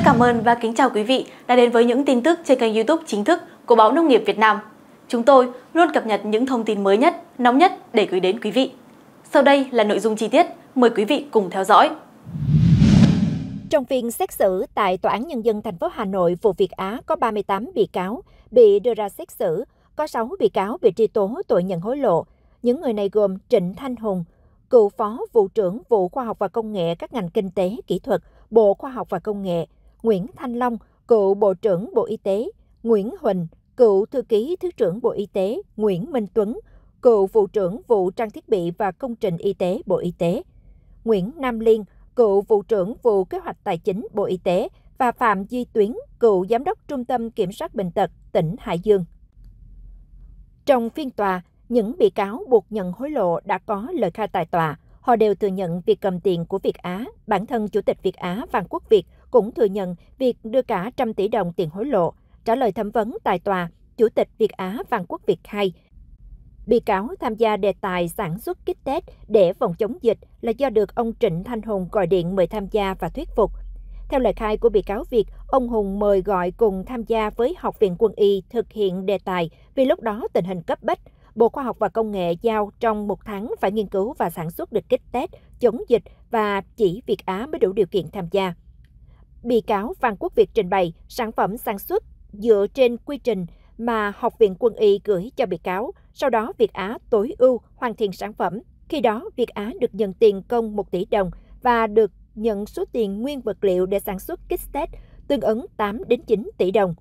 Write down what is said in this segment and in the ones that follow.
Rất cảm ơn và kính chào quý vị đã đến với những tin tức trên kênh youtube chính thức của Báo Nông nghiệp Việt Nam. Chúng tôi luôn cập nhật những thông tin mới nhất, nóng nhất để gửi đến quý vị. Sau đây là nội dung chi tiết, mời quý vị cùng theo dõi. Trong phiên xét xử tại Tòa án Nhân dân thành phố Hà Nội, vụ Việt Á có 38 bị cáo bị đưa ra xét xử, có 6 bị cáo bị truy tố tội nhận hối lộ. Những người này gồm Trịnh Thanh Hùng, cựu phó vụ trưởng vụ khoa học và công nghệ các ngành kinh tế, kỹ thuật, Bộ Khoa học và Công nghệ, Nguyễn Thanh Long, cựu Bộ trưởng Bộ Y tế, Nguyễn Huỳnh, cựu thư ký Thứ trưởng Bộ Y tế, Nguyễn Minh Tuấn, cựu vụ trưởng vụ trang thiết bị và công trình y tế Bộ Y tế, Nguyễn Nam Liên, cựu vụ trưởng vụ kế hoạch tài chính Bộ Y tế và Phạm Duy Tuyến, cựu giám đốc Trung tâm Kiểm soát Bệnh tật tỉnh Hải Dương. Trong phiên tòa, những bị cáo buộc nhận hối lộ đã có lời khai tại tòa. Họ đều thừa nhận việc cầm tiền của Việt Á. Bản thân Chủ tịch Việt Á Văn Quốc Việt cũng thừa nhận việc đưa cả trăm tỷ đồng tiền hối lộ. Trả lời thẩm vấn tại tòa, Chủ tịch Việt Á Văn Quốc Việt khai, Bị cáo tham gia đề tài sản xuất kit test để phòng chống dịch là do được ông Trịnh Thanh Hùng gọi điện mời tham gia và thuyết phục. Theo lời khai của bị cáo Việt, ông Hùng mời gọi cùng tham gia với Học viện Quân y thực hiện đề tài vì lúc đó tình hình cấp bách. Bộ Khoa học và Công nghệ giao trong một tháng phải nghiên cứu và sản xuất được kit test chống dịch và chỉ Việt Á mới đủ điều kiện tham gia. Bị cáo Phan Quốc Việt trình bày sản phẩm sản xuất dựa trên quy trình mà Học viện Quân y gửi cho bị cáo. Sau đó Việt Á tối ưu hoàn thiện sản phẩm. Khi đó Việt Á được nhận tiền công 1 tỷ đồng và được nhận số tiền nguyên vật liệu để sản xuất kit test tương ứng 8 đến 9 tỷ đồng.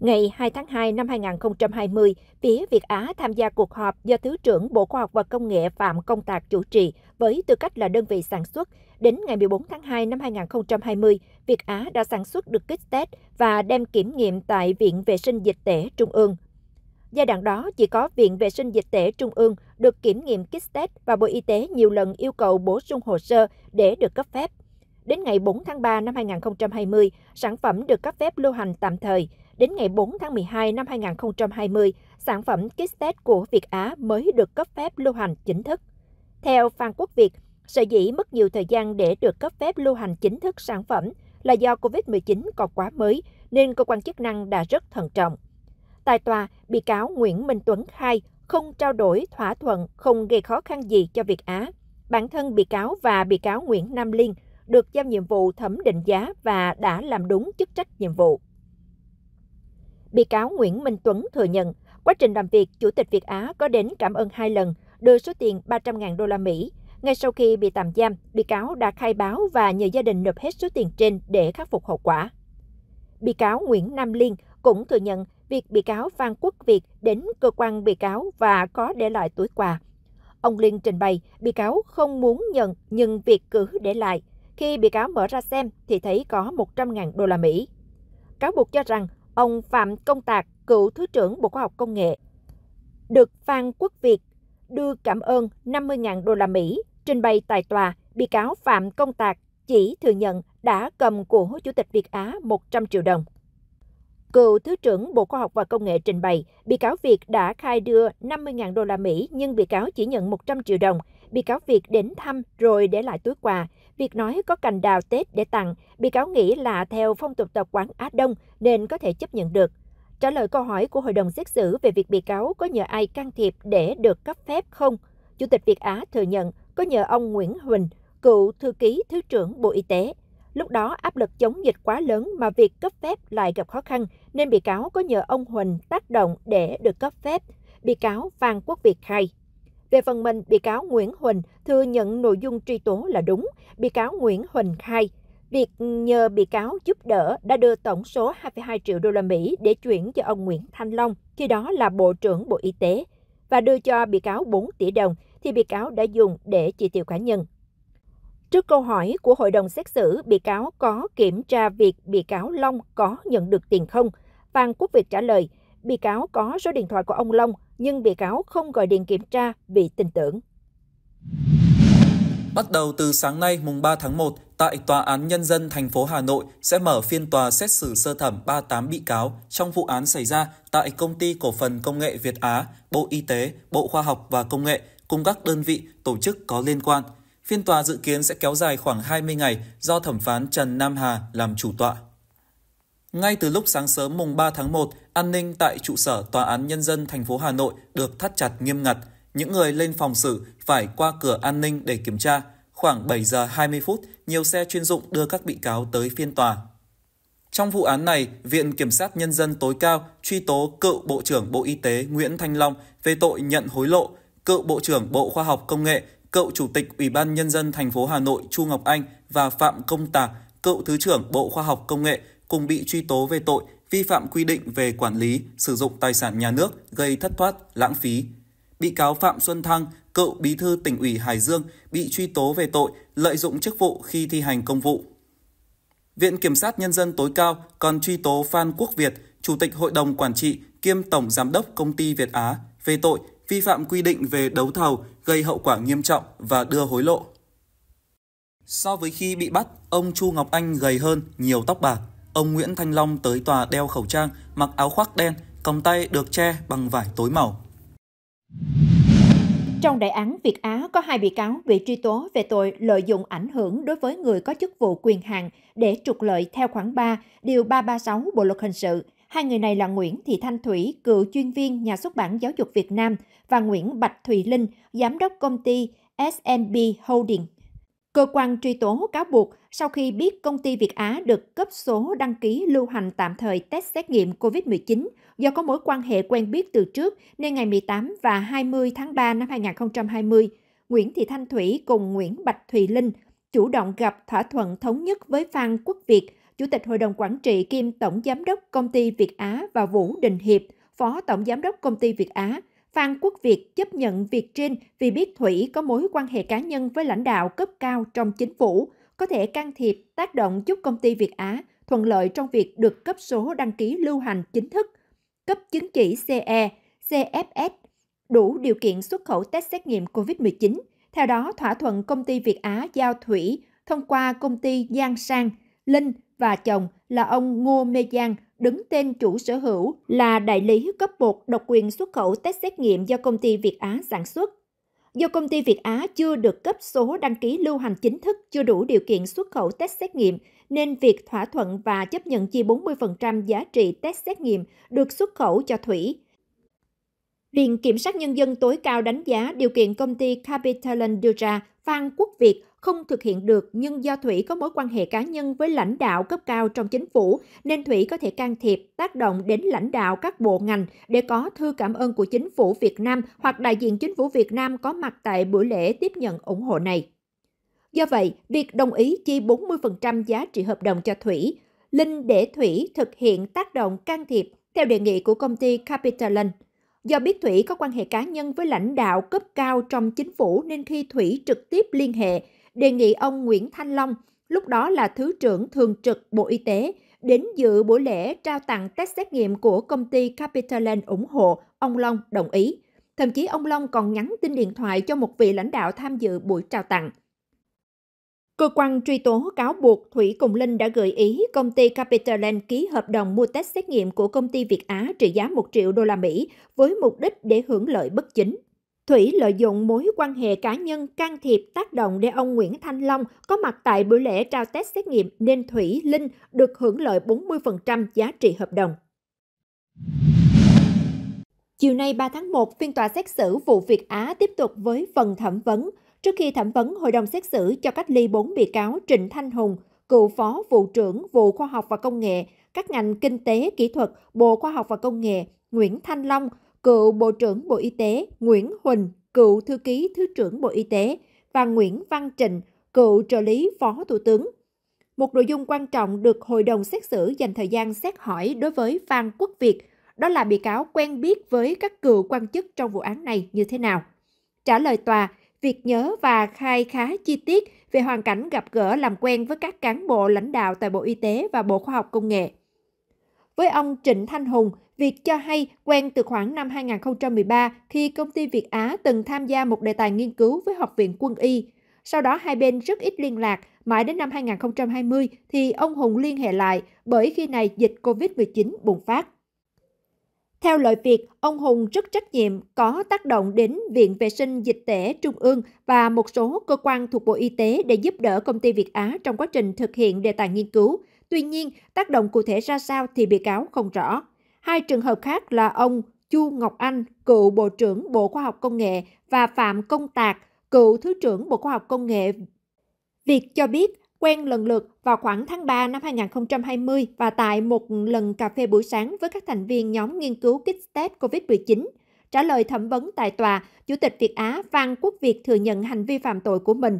Ngày 2 tháng 2 năm 2020, phía Việt Á tham gia cuộc họp do Thứ trưởng Bộ Khoa học và Công nghệ Phạm Công Tạc chủ trì với tư cách là đơn vị sản xuất. Đến ngày 14 tháng 2 năm 2020, Việt Á đã sản xuất được kit test và đem kiểm nghiệm tại Viện Vệ sinh Dịch tễ Trung ương. Giai đoạn đó, chỉ có Viện Vệ sinh Dịch tễ Trung ương được kiểm nghiệm kit test và Bộ Y tế nhiều lần yêu cầu bổ sung hồ sơ để được cấp phép. Đến ngày 4 tháng 3 năm 2020, sản phẩm được cấp phép lưu hành tạm thời – Đến ngày 4 tháng 12 năm 2020, sản phẩm kit test của Việt Á mới được cấp phép lưu hành chính thức. Theo Phan Quốc Việt, sở dĩ mất nhiều thời gian để được cấp phép lưu hành chính thức sản phẩm là do COVID-19 còn quá mới nên cơ quan chức năng đã rất thận trọng. Tại tòa, bị cáo Nguyễn Minh Tuấn khai không trao đổi thỏa thuận, không gây khó khăn gì cho Việt Á. Bản thân bị cáo và bị cáo Nguyễn Nam Liên được giao nhiệm vụ thẩm định giá và đã làm đúng chức trách nhiệm vụ. Bị cáo Nguyễn Minh Tuấn thừa nhận, quá trình làm việc, Chủ tịch Việt Á có đến cảm ơn hai lần, đưa số tiền 300.000 đô la Mỹ. Ngay sau khi bị tạm giam, bị cáo đã khai báo và nhờ gia đình nộp hết số tiền trên để khắc phục hậu quả. Bị cáo Nguyễn Nam Liên cũng thừa nhận việc bị cáo Phan Quốc Việt đến cơ quan bị cáo và có để lại túi quà. Ông Liên trình bày, bị cáo không muốn nhận nhưng việc cử để lại. Khi bị cáo mở ra xem thì thấy có 100.000 đô la Mỹ. Cáo buộc cho rằng ông Phạm Công Tạc, cựu Thứ trưởng Bộ Khoa học Công nghệ, được Phan Quốc Việt đưa cảm ơn 50.000 đô la Mỹ. Trình bày tại tòa, bị cáo Phạm Công Tạc chỉ thừa nhận đã cầm của Chủ tịch Việt Á 100 triệu đồng. Cựu Thứ trưởng Bộ Khoa học và Công nghệ trình bày, bị cáo Việt đã khai đưa 50.000 đô la Mỹ nhưng bị cáo chỉ nhận 100 triệu đồng. Bị cáo Việt đến thăm rồi để lại túi quà. Việc nói có cành đào Tết để tặng, bị cáo nghĩ là theo phong tục tập quán Á Đông nên có thể chấp nhận được. Trả lời câu hỏi của hội đồng xét xử về việc bị cáo có nhờ ai can thiệp để được cấp phép không, Chủ tịch Việt Á thừa nhận có nhờ ông Nguyễn Huỳnh, cựu thư ký Thứ trưởng Bộ Y tế. Lúc đó áp lực chống dịch quá lớn mà việc cấp phép lại gặp khó khăn nên bị cáo có nhờ ông Huỳnh tác động để được cấp phép. Bị cáo Phan Quốc Việt khai. Về phần mình, bị cáo Nguyễn Huỳnh thừa nhận nội dung truy tố là đúng. Bị cáo Nguyễn Huỳnh khai, việc nhờ bị cáo giúp đỡ đã đưa tổng số 2,2 triệu đô la Mỹ để chuyển cho ông Nguyễn Thanh Long, khi đó là Bộ trưởng Bộ Y tế, và đưa cho bị cáo 4 tỷ đồng thì bị cáo đã dùng để chi tiêu cá nhân. Trước câu hỏi của hội đồng xét xử, bị cáo có kiểm tra việc bị cáo Long có nhận được tiền không? Phan Quốc Việt trả lời, bị cáo có số điện thoại của ông Long nhưng bị cáo không gọi điện kiểm tra vì tin tưởng. Bắt đầu từ sáng nay mùng 3 tháng 1, tại Tòa án Nhân dân thành phố Hà Nội sẽ mở phiên tòa xét xử sơ thẩm 38 bị cáo trong vụ án xảy ra tại Công ty Cổ phần Công nghệ Việt Á, Bộ Y tế, Bộ Khoa học và Công nghệ cùng các đơn vị, tổ chức có liên quan. Phiên tòa dự kiến sẽ kéo dài khoảng 20 ngày do thẩm phán Trần Nam Hà làm chủ tọa. Ngay từ lúc sáng sớm mùng 3 tháng 1, an ninh tại trụ sở Tòa án Nhân dân thành phố Hà Nội được thắt chặt nghiêm ngặt. Những người lên phòng xử phải qua cửa an ninh để kiểm tra. Khoảng 7 giờ 20 phút, nhiều xe chuyên dụng đưa các bị cáo tới phiên tòa. Trong vụ án này, Viện Kiểm sát Nhân dân tối cao truy tố cựu Bộ trưởng Bộ Y tế Nguyễn Thanh Long về tội nhận hối lộ, cựu Bộ trưởng Bộ Khoa học Công nghệ, cựu Chủ tịch Ủy ban Nhân dân thành phố Hà Nội Chu Ngọc Anh và Phạm Công Tạc, cựu Thứ trưởng Bộ Khoa học Công nghệ cùng bị truy tố về tội vi phạm quy định về quản lý, sử dụng tài sản nhà nước gây thất thoát, lãng phí. Bị cáo Phạm Xuân Thăng, cựu bí thư tỉnh ủy Hải Dương bị truy tố về tội lợi dụng chức vụ khi thi hành công vụ. Viện Kiểm sát Nhân dân tối cao còn truy tố Phan Quốc Việt, Chủ tịch Hội đồng Quản trị kiêm Tổng Giám đốc Công ty Việt Á về tội vi phạm quy định về đấu thầu gây hậu quả nghiêm trọng và đưa hối lộ. So với khi bị bắt, ông Chu Ngọc Anh gầy hơn, nhiều tóc bạc. Ông Nguyễn Thanh Long tới tòa đeo khẩu trang, mặc áo khoác đen, còng tay được che bằng vải tối màu. Trong đại án Việt Á có hai bị cáo bị truy tố về tội lợi dụng ảnh hưởng đối với người có chức vụ quyền hạn để trục lợi theo khoản 3, điều 336 Bộ luật hình sự. Hai người này là Nguyễn Thị Thanh Thủy, cựu chuyên viên nhà xuất bản giáo dục Việt Nam và Nguyễn Bạch Thùy Linh, giám đốc công ty SMB Holding. Cơ quan truy tố cáo buộc sau khi biết công ty Việt Á được cấp số đăng ký lưu hành tạm thời test xét nghiệm COVID-19 do có mối quan hệ quen biết từ trước nên ngày 18 và 20 tháng 3 năm 2020, Nguyễn Thị Thanh Thủy cùng Nguyễn Bạch Thùy Linh chủ động gặp thỏa thuận thống nhất với Phan Quốc Việt, Chủ tịch Hội đồng Quản trị kiêm Tổng Giám đốc Công ty Việt Á và Vũ Đình Hiệp, Phó Tổng Giám đốc Công ty Việt Á, Phan Quốc Việt chấp nhận việc trên vì biết Thủy có mối quan hệ cá nhân với lãnh đạo cấp cao trong chính phủ, có thể can thiệp tác động giúp công ty Việt Á thuận lợi trong việc được cấp số đăng ký lưu hành chính thức, cấp chứng chỉ CE, CFS, đủ điều kiện xuất khẩu test xét nghiệm COVID-19. Theo đó, thỏa thuận công ty Việt Á giao Thủy thông qua công ty Giang Sang, Linh và chồng là ông Ngô Mê Giang đứng tên chủ sở hữu là đại lý cấp 1 độc quyền xuất khẩu test xét nghiệm do công ty Việt Á sản xuất. Do công ty Việt Á chưa được cấp số đăng ký lưu hành chính thức chưa đủ điều kiện xuất khẩu test xét nghiệm, nên việc thỏa thuận và chấp nhận chi 40% giá trị test xét nghiệm được xuất khẩu cho Thủy. Viện Kiểm sát Nhân dân tối cao đánh giá điều kiện công ty Capitaland đưa ra Phan Quốc Việt không thực hiện được nhưng do Thủy có mối quan hệ cá nhân với lãnh đạo cấp cao trong chính phủ nên Thủy có thể can thiệp tác động đến lãnh đạo các bộ ngành để có thư cảm ơn của chính phủ Việt Nam hoặc đại diện chính phủ Việt Nam có mặt tại buổi lễ tiếp nhận ủng hộ này. Do vậy, việc đồng ý chi 40% giá trị hợp đồng cho Thủy, Linh để Thủy thực hiện tác động can thiệp theo đề nghị của công ty Capitaland. Do biết Thủy có quan hệ cá nhân với lãnh đạo cấp cao trong chính phủ nên khi Thủy trực tiếp liên hệ, đề nghị ông Nguyễn Thanh Long, lúc đó là Thứ trưởng Thường trực Bộ Y tế, đến dự buổi lễ trao tặng test xét nghiệm của công ty CapitaLand ủng hộ, ông Long đồng ý. Thậm chí ông Long còn nhắn tin điện thoại cho một vị lãnh đạo tham dự buổi trao tặng. Cơ quan truy tố cáo buộc Thủy cùng Linh đã gợi ý công ty CapitaLand ký hợp đồng mua test xét nghiệm của công ty Việt Á trị giá 1 triệu đô la Mỹ với mục đích để hưởng lợi bất chính. Thủy lợi dụng mối quan hệ cá nhân can thiệp tác động để ông Nguyễn Thanh Long có mặt tại buổi lễ trao test xét nghiệm nên Thủy Linh được hưởng lợi 40% giá trị hợp đồng. Chiều nay 3 tháng 1, phiên tòa xét xử vụ Việt Á tiếp tục với phần thẩm vấn. Trước khi thẩm vấn, hội đồng xét xử cho cách ly 4 bị cáo Trịnh Thanh Hùng, cựu phó vụ trưởng vụ khoa học và công nghệ, các ngành kinh tế, kỹ thuật, Bộ Khoa học và Công nghệ, Nguyễn Thanh Long, cựu Bộ trưởng Bộ Y tế Nguyễn Huỳnh, cựu Thư ký Thứ trưởng Bộ Y tế và Nguyễn Văn Trịnh, cựu trợ lý Phó Thủ tướng. Một nội dung quan trọng được Hội đồng xét xử dành thời gian xét hỏi đối với Phan Quốc Việt, đó là bị cáo quen biết với các cựu quan chức trong vụ án này như thế nào. Trả lời tòa, Việt nhớ và khai khá chi tiết về hoàn cảnh gặp gỡ làm quen với các cán bộ lãnh đạo tại Bộ Y tế và Bộ Khoa học Công nghệ. Với ông Trịnh Thanh Hùng, Việc cho hay quen từ khoảng năm 2013 khi công ty Việt Á từng tham gia một đề tài nghiên cứu với Học viện Quân y. Sau đó hai bên rất ít liên lạc, mãi đến năm 2020 thì ông Hùng liên hệ lại bởi khi này dịch COVID-19 bùng phát. Theo lời việc, ông Hùng rất trách nhiệm có tác động đến Viện Vệ sinh Dịch tễ Trung ương và một số cơ quan thuộc Bộ Y tế để giúp đỡ công ty Việt Á trong quá trình thực hiện đề tài nghiên cứu. Tuy nhiên, tác động cụ thể ra sao thì bị cáo không rõ. Hai trường hợp khác là ông Chu Ngọc Anh, cựu Bộ trưởng Bộ Khoa học Công nghệ và Phạm Công Tạc, cựu Thứ trưởng Bộ Khoa học Công nghệ. Việc cho biết quen lần lượt vào khoảng tháng 3 năm 2020 và tại một lần cà phê buổi sáng với các thành viên nhóm nghiên cứu kit test COVID-19. Trả lời thẩm vấn tại tòa, Chủ tịch Việt Á Phan Quốc Việt thừa nhận hành vi phạm tội của mình.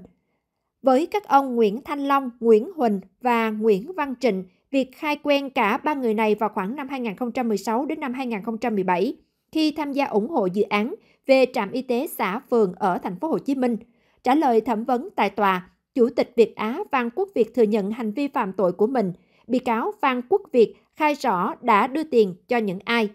Với các ông Nguyễn Thanh Long, Nguyễn Huỳnh và Nguyễn Văn Trịnh, việc khai quen cả ba người này vào khoảng năm 2016 đến năm 2017 khi tham gia ủng hộ dự án về trạm y tế xã phường ở thành phố Hồ Chí Minh. Trả lời thẩm vấn tại tòa, Chủ tịch Việt Á Phan Quốc Việt thừa nhận hành vi phạm tội của mình. Bị cáo Phan Quốc Việt khai rõ đã đưa tiền cho những ai.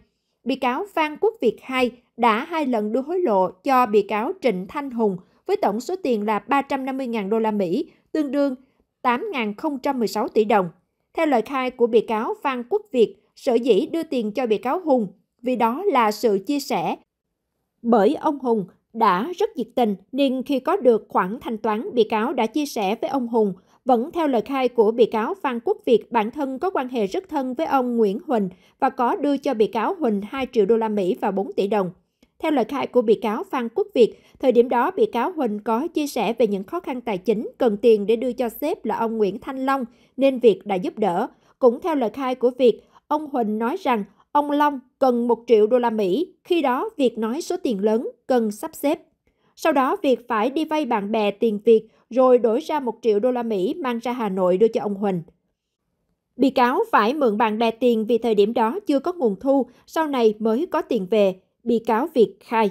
Bị cáo Phan Quốc Việt khai đã hai lần đưa hối lộ cho bị cáo Trịnh Thanh Hùng với tổng số tiền là 350.000 đô la Mỹ, tương đương 8.016 tỷ đồng. Theo lời khai của bị cáo Phan Quốc Việt, sở dĩ đưa tiền cho bị cáo Hùng vì đó là sự chia sẻ. Bởi ông Hùng đã rất nhiệt tình nên khi có được khoản thanh toán, bị cáo đã chia sẻ với ông Hùng. Vẫn theo lời khai của bị cáo Phan Quốc Việt, bản thân có quan hệ rất thân với ông Nguyễn Huỳnh và có đưa cho bị cáo Huỳnh 2 triệu đô la Mỹ và 4 tỷ đồng. Theo lời khai của bị cáo Phan Quốc Việt, thời điểm đó bị cáo Huỳnh có chia sẻ về những khó khăn tài chính cần tiền để đưa cho sếp là ông Nguyễn Thanh Long, nên Việt đã giúp đỡ. Cũng theo lời khai của Việt, ông Huỳnh nói rằng ông Long cần 1 triệu đô la Mỹ, khi đó Việt nói số tiền lớn cần sắp xếp. Sau đó Việt phải đi vay bạn bè tiền Việt rồi đổi ra 1 triệu đô la Mỹ mang ra Hà Nội đưa cho ông Huỳnh. Bị cáo phải mượn bạn bè tiền vì thời điểm đó chưa có nguồn thu, sau này mới có tiền về bị cáo Việt khai.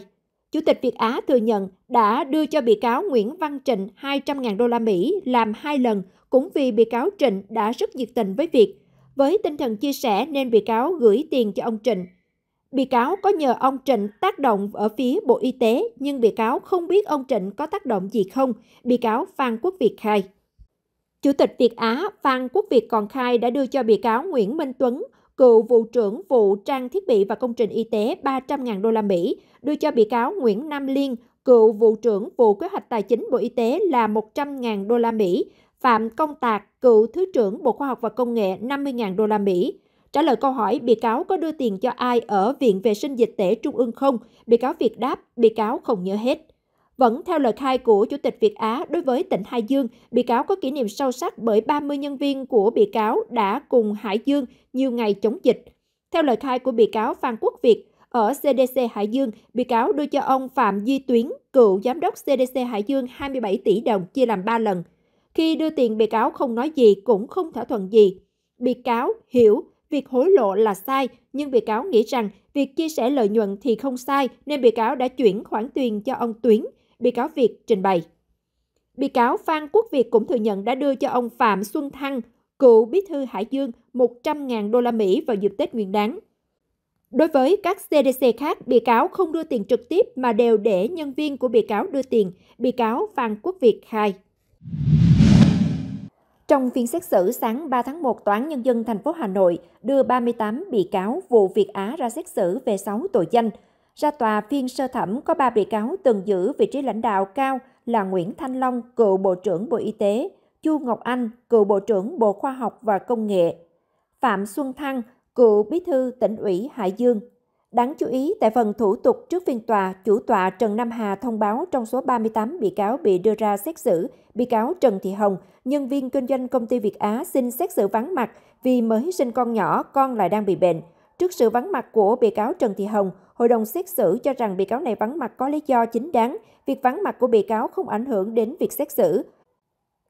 Chủ tịch Việt Á thừa nhận đã đưa cho bị cáo Nguyễn Văn Trịnh 200.000 đô la Mỹ làm hai lần cũng vì bị cáo Trịnh đã rất nhiệt tình với Việt. Với tinh thần chia sẻ nên bị cáo gửi tiền cho ông Trịnh. Bị cáo có nhờ ông Trịnh tác động ở phía Bộ Y tế nhưng bị cáo không biết ông Trịnh có tác động gì không, bị cáo Phan Quốc Việt khai. Chủ tịch Việt Á Phan Quốc Việt còn khai đã đưa cho bị cáo Nguyễn Minh Tuấn cựu vụ trưởng vụ trang thiết bị và công trình y tế 300.000 đô la Mỹ, đưa cho bị cáo Nguyễn Nam Liên, cựu vụ trưởng vụ kế hoạch tài chính Bộ Y tế là 100.000 đô la Mỹ, Phạm Công Tạc, cựu thứ trưởng Bộ Khoa học và Công nghệ 50.000 đô la Mỹ. Trả lời câu hỏi bị cáo có đưa tiền cho ai ở Viện Vệ sinh Dịch tễ Trung ương không, bị cáo Việt đáp bị cáo không nhớ hết. Vẫn theo lời khai của Chủ tịch Việt Á đối với tỉnh Hải Dương, bị cáo có kỷ niệm sâu sắc bởi 30 nhân viên của bị cáo đã cùng Hải Dương nhiều ngày chống dịch. Theo lời khai của bị cáo Phan Quốc Việt, ở CDC Hải Dương, bị cáo đưa cho ông Phạm Duy Tuyến, cựu giám đốc CDC Hải Dương 27 tỷ đồng chia làm 3 lần. Khi đưa tiền bị cáo không nói gì cũng không thỏa thuận gì. Bị cáo hiểu việc hối lộ là sai, nhưng bị cáo nghĩ rằng việc chia sẻ lợi nhuận thì không sai nên bị cáo đã chuyển khoản tiền cho ông Tuyến bị cáo Việt trình bày. Bị cáo Phan Quốc Việt cũng thừa nhận đã đưa cho ông Phạm Xuân Thăng, cựu bí thư Hải Dương 100.000 đô la Mỹ vào dịp Tết Nguyên đán. Đối với các CDC khác, bị cáo không đưa tiền trực tiếp mà đều để nhân viên của bị cáo đưa tiền, bị cáo Phan Quốc Việt khai. Trong phiên xét xử sáng 3 tháng 1, Tòa án Nhân dân thành phố Hà Nội đưa 38 bị cáo vụ Việt Á ra xét xử về 6 tội danh – ra tòa phiên sơ thẩm có 3 bị cáo từng giữ vị trí lãnh đạo cao là Nguyễn Thanh Long, cựu Bộ trưởng Bộ Y tế, Chu Ngọc Anh, cựu Bộ trưởng Bộ Khoa học và Công nghệ, Phạm Xuân Thăng, cựu bí thư tỉnh ủy Hải Dương. Đáng chú ý, tại phần thủ tục trước phiên tòa, chủ tọa Trần Nam Hà thông báo trong số 38 bị cáo bị đưa ra xét xử, bị cáo Trần Thị Hồng, nhân viên kinh doanh công ty Việt Á xin xét xử vắng mặt vì mới sinh con nhỏ, con lại đang bị bệnh. Trước sự vắng mặt của bị cáo Trần Thị Hồng, Hội đồng xét xử cho rằng bị cáo này vắng mặt có lý do chính đáng, việc vắng mặt của bị cáo không ảnh hưởng đến việc xét xử.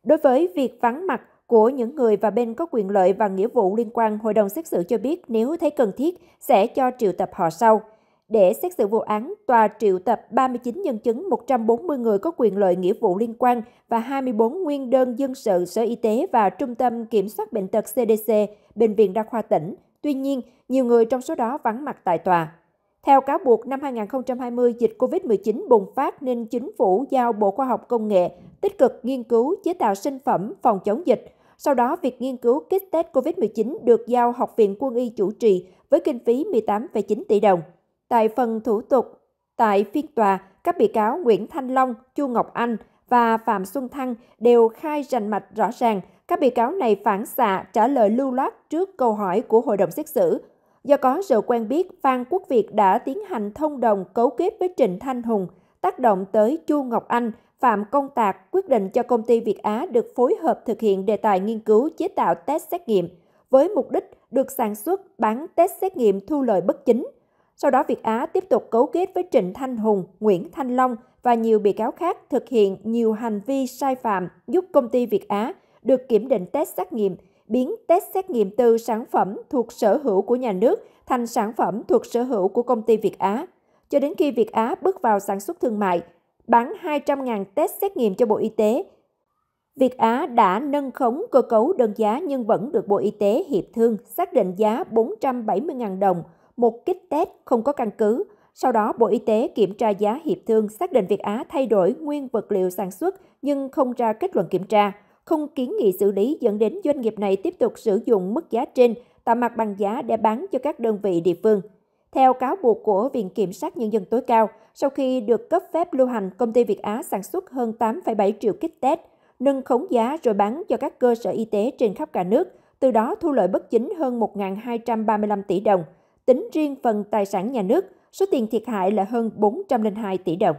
Đối với việc vắng mặt của những người và bên có quyền lợi và nghĩa vụ liên quan, Hội đồng xét xử cho biết nếu thấy cần thiết sẽ cho triệu tập họ sau. Để xét xử vụ án, tòa triệu tập 39 nhân chứng, 140 người có quyền lợi nghĩa vụ liên quan và 24 nguyên đơn dân sự Sở Y tế và Trung tâm Kiểm soát Bệnh tật CDC, Bệnh viện Đa khoa tỉnh. Tuy nhiên, nhiều người trong số đó vắng mặt tại tòa. Theo cáo buộc, năm 2020, dịch COVID-19 bùng phát nên chính phủ giao Bộ Khoa học Công nghệ tích cực nghiên cứu chế tạo sinh phẩm phòng chống dịch. Sau đó, việc nghiên cứu kit test COVID-19 được giao Học viện Quân y chủ trì với kinh phí 18,9 tỷ đồng. Tại phần thủ tục, tại phiên tòa, các bị cáo Nguyễn Thanh Long, Chu Ngọc Anh và Phạm Xuân Thăng đều khai rành mạch rõ ràng các bị cáo này phản xạ trả lời lưu loát trước câu hỏi của hội đồng xét xử. Do có sự quen biết, Phan Quốc Việt đã tiến hành thông đồng cấu kết với Trịnh Thanh Hùng, tác động tới Chu Ngọc Anh, Phạm Công Tạc quyết định cho công ty Việt Á được phối hợp thực hiện đề tài nghiên cứu chế tạo test xét nghiệm với mục đích được sản xuất bán test xét nghiệm thu lợi bất chính. Sau đó Việt Á tiếp tục cấu kết với Trịnh Thanh Hùng, Nguyễn Thanh Long và nhiều bị cáo khác thực hiện nhiều hành vi sai phạm giúp công ty Việt Á được kiểm định test xét nghiệm, biến test xét nghiệm từ sản phẩm thuộc sở hữu của nhà nước thành sản phẩm thuộc sở hữu của công ty Việt Á. Cho đến khi Việt Á bước vào sản xuất thương mại, bán 200.000 test xét nghiệm cho Bộ Y tế. Việt Á đã nâng khống cơ cấu đơn giá nhưng vẫn được Bộ Y tế hiệp thương xác định giá 470.000 đồng một kit test không có căn cứ. Sau đó, Bộ Y tế kiểm tra giá hiệp thương xác định Việt Á thay đổi nguyên vật liệu sản xuất nhưng không ra kết luận kiểm tra, không kiến nghị xử lý dẫn đến doanh nghiệp này tiếp tục sử dụng mức giá trên tạo mặt bằng giá để bán cho các đơn vị địa phương. Theo cáo buộc của Viện Kiểm sát Nhân dân tối cao, sau khi được cấp phép lưu hành, công ty Việt Á sản xuất hơn 8,7 triệu kit test, nâng khống giá rồi bán cho các cơ sở y tế trên khắp cả nước, từ đó thu lợi bất chính hơn 1.235 tỷ đồng. Tính riêng phần tài sản nhà nước, số tiền thiệt hại là hơn 402 tỷ đồng.